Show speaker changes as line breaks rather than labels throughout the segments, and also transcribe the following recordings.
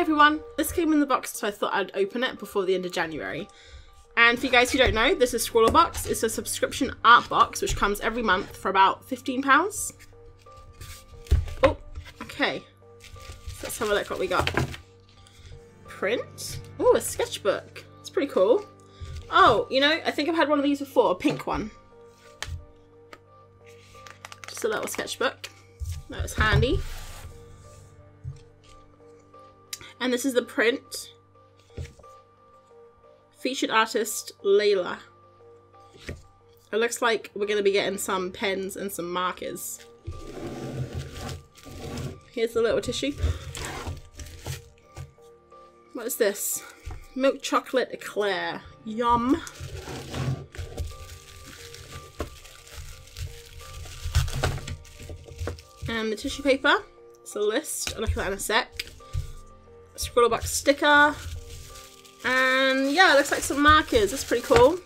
Everyone! This came in the box so I thought I'd open it before the end of January. And for you guys who don't know, this is Scrawlrbox. It's a subscription art box which comes every month for about £15. Oh, okay. Let's have a look what we got. Print. Oh, a sketchbook. It's pretty cool. Oh, you know, I think I've had one of these before, a pink one. Just a little sketchbook. That was handy. And this is the print. Featured artist Layla. It looks like we're going to be getting some pens and some markers. Here's the little tissue. What is this? Milk chocolate eclair. Yum. And the tissue paper. It's a list. I'll look at that in a sec. Scrawlrbox sticker. And yeah, looks like some markers. That's pretty cool.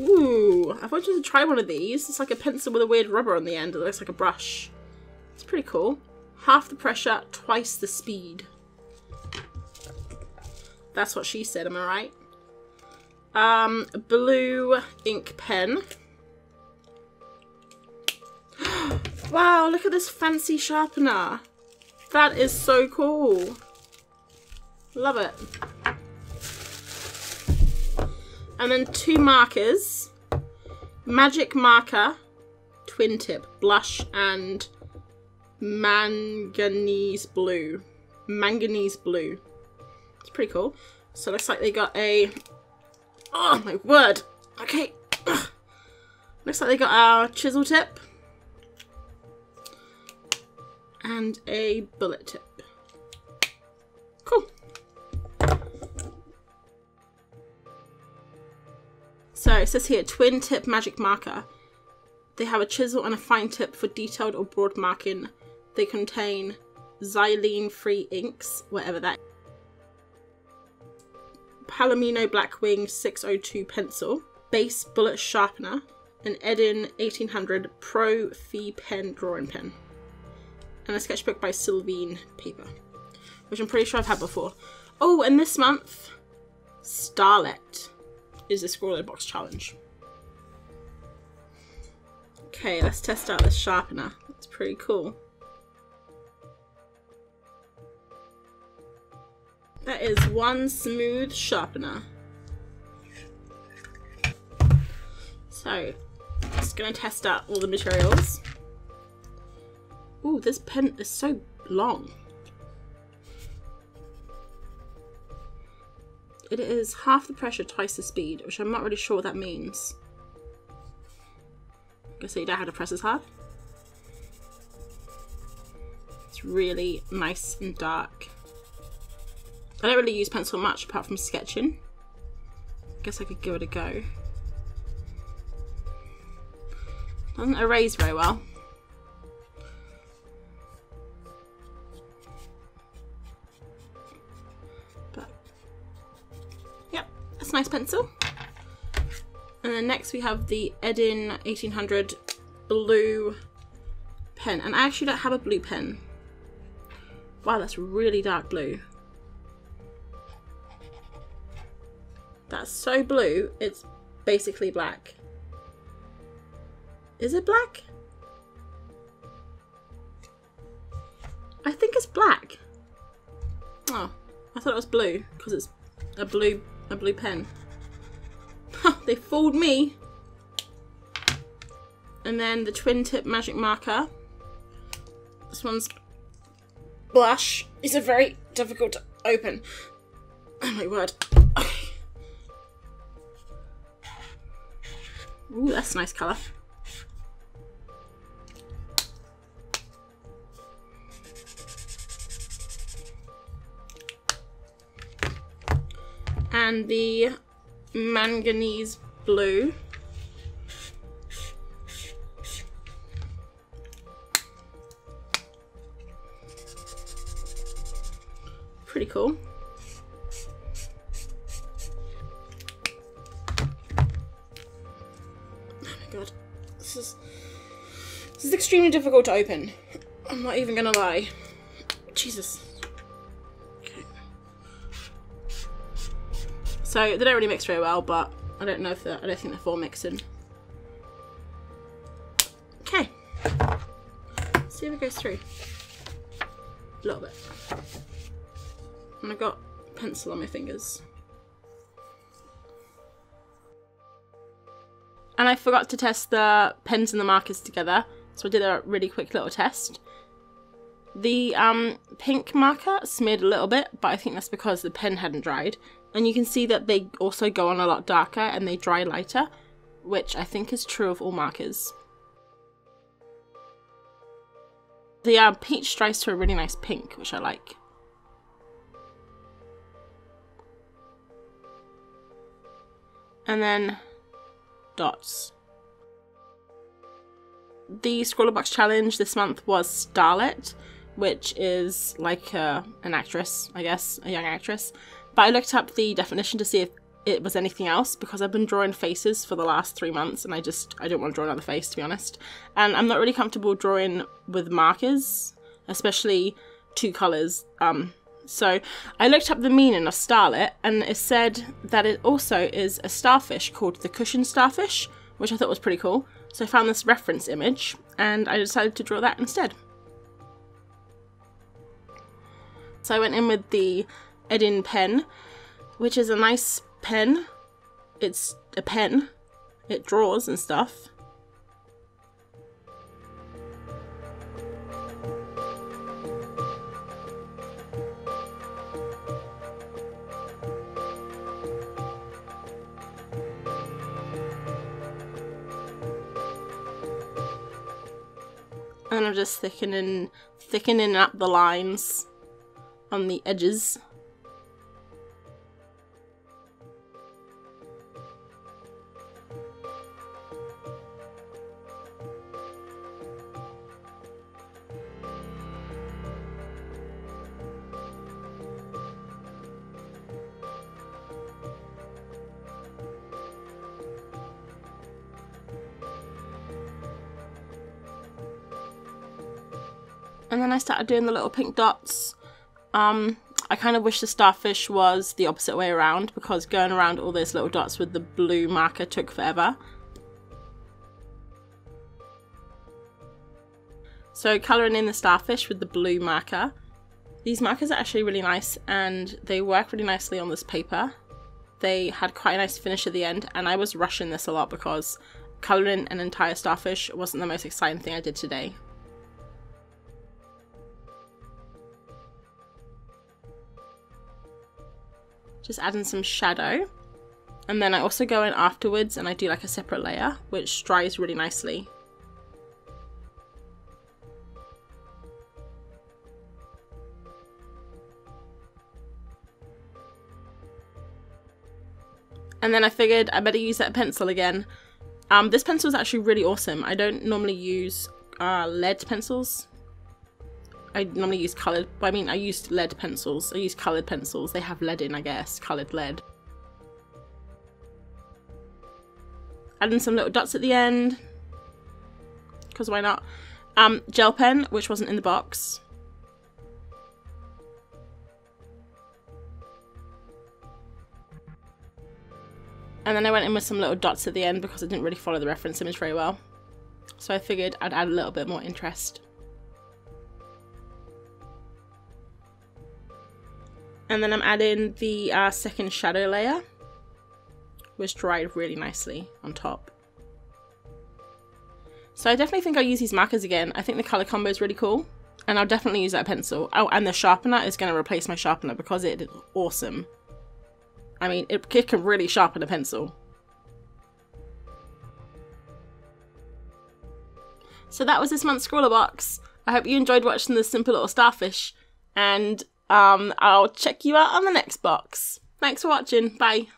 Ooh, I've wanted to try one of these. It's like a pencil with a weird rubber on the end. It looks like a brush. It's pretty cool. Half the pressure, twice the speed. That's what she said, am I right? Um, blue ink pen. wow, look at this fancy sharpener. That is so cool. Love it. And then two markers. Magic marker, twin tip, blush, and manganese blue. Manganese blue. It's pretty cool. So looks like they got a... Oh, my word. Okay. Looks like they got our chisel tip. And a bullet tip. It says here, twin tip magic marker. They have a chisel and a fine tip for detailed or broad marking. They contain xylene free inks, whatever that Palomino Blackwing 602 pencil, Bass Bullet sharpener, an Edding 1800 Profipen drawing pen, and a sketchbook by Silvine paper, which I'm pretty sure I've had before. Oh, and this month, Starlet is the Scrawlrbox challenge. Okay, let's test out this sharpener. It's pretty cool. That is one smooth sharpener. So, just gonna test out all the materials. Ooh, this pen is so long. It is half the pressure, twice the speed, which I'm not really sure what that means. I guess you don't have to press as hard. It's really nice and dark. I don't really use pencil much apart from sketching. Guess I could give it a go. Doesn't erase very well. Yep, that's a nice pencil. And then next we have the Edding 1800 blue pen. And I actually don't have a blue pen. Wow, that's really dark blue. That's so blue, it's basically black. Is it black? I think it's black. Oh, I thought it was blue because it's a blue a blue pen. they fooled me. And then the twin tip magic marker. This one's blush. It's a very difficult to open. Oh my word. Ooh, that's a nice colour. And the manganese blue. Pretty cool. Oh is this is extremely difficult to open. I'm not even gonna lie. Jesus. So they don't really mix very well, but I don't know if I don't think they're for mixing. Okay. See if it goes through. A little bit. And I've got pencil on my fingers. And I forgot to test the pens and the markers together, so I did a really quick little test. The um, pink marker smeared a little bit, but I think that's because the pen hadn't dried. And you can see that they also go on a lot darker and they dry lighter, which I think is true of all markers. The uh, peach dries to a really nice pink, which I like. And then dots. The Scrawlrbox challenge this month was Starlet, which is like uh, an actress, I guess, a young actress. But I looked up the definition to see if it was anything else because I've been drawing faces for the last three months and I just I don't want to draw another face to be honest. And I'm not really comfortable drawing with markers, especially two colours. Um, so I looked up the meaning of starlet and it said that it also is a starfish called the cushion starfish, which I thought was pretty cool. So I found this reference image and I decided to draw that instead. So I went in with the Edding pen, which is a nice pen. It's a pen. It draws and stuff. And I'm just thickening, thickening up the lines on the edges. And then I started doing the little pink dots. Um, I kind of wish the starfish was the opposite way around because going around all those little dots with the blue marker took forever. So colouring in the starfish with the blue marker. These markers are actually really nice and they work really nicely on this paper. They had quite a nice finish at the end and I was rushing this a lot because colouring an entire starfish wasn't the most exciting thing I did today. Just add in some shadow. And then I also go in afterwards and I do like a separate layer, which dries really nicely. And then I figured I better use that pencil again. Um, this pencil is actually really awesome. I don't normally use uh, lead pencils I normally use coloured, I mean I used lead pencils. I use coloured pencils. They have lead in, I guess, coloured lead. Adding some little dots at the end, because why not? Um, gel pen, which wasn't in the box. And then I went in with some little dots at the end because I didn't really follow the reference image very well. So I figured I'd add a little bit more interest. And then I'm adding the uh, second shadow layer, which dried really nicely on top. So I definitely think I'll use these markers again. I think the colour combo is really cool. And I'll definitely use that pencil. Oh, and the sharpener is going to replace my sharpener because it is awesome. I mean, it, it can really sharpen a pencil. So that was this month's Scrawlrbox. I hope you enjoyed watching this simple little starfish. And um, I'll check you out on the next box. Thanks for watching. Bye.